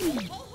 Mm-hmm.